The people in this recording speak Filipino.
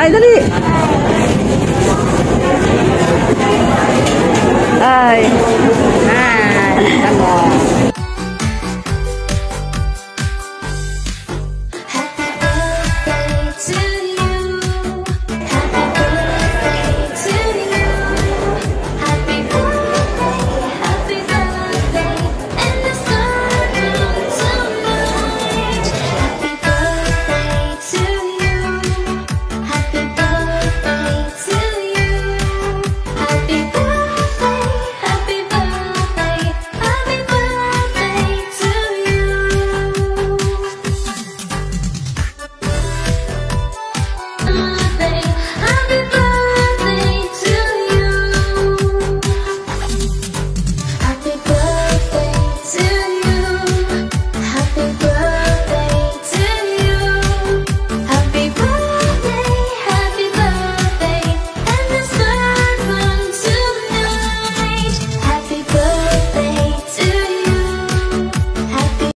Ay, dali! Ay.